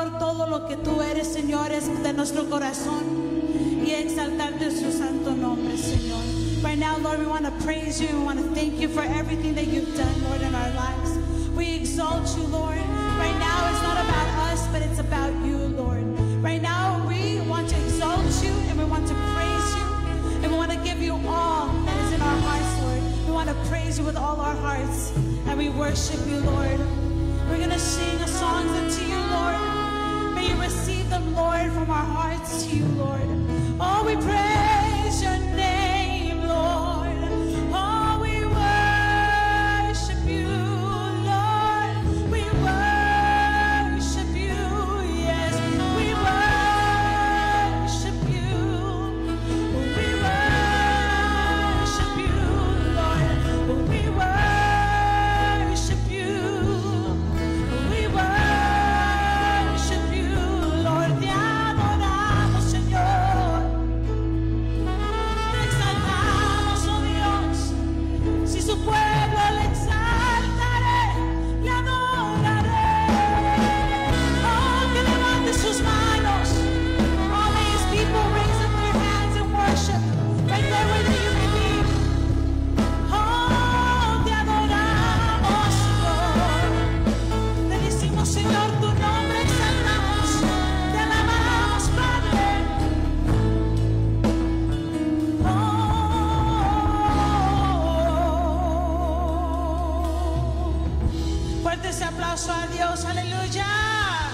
Señor, todo lo que tú eres, Señor, es de nuestro corazón y exaltarte su santo nombre, Señor. Right now, Lord, we want to praise you. We want to thank you for everything that you've done, Lord, in our lives. We exalt you, Lord. Right now, it's not about us, but it's about you, Lord. Right now, we want to exalt you and we want to praise you and we want to give you all that is in our hearts, Lord. We want to praise you with all our hearts and we worship you, Lord. We're going to sing a songs Oh, we praise fuerte ese aplauso a Dios, aleluya.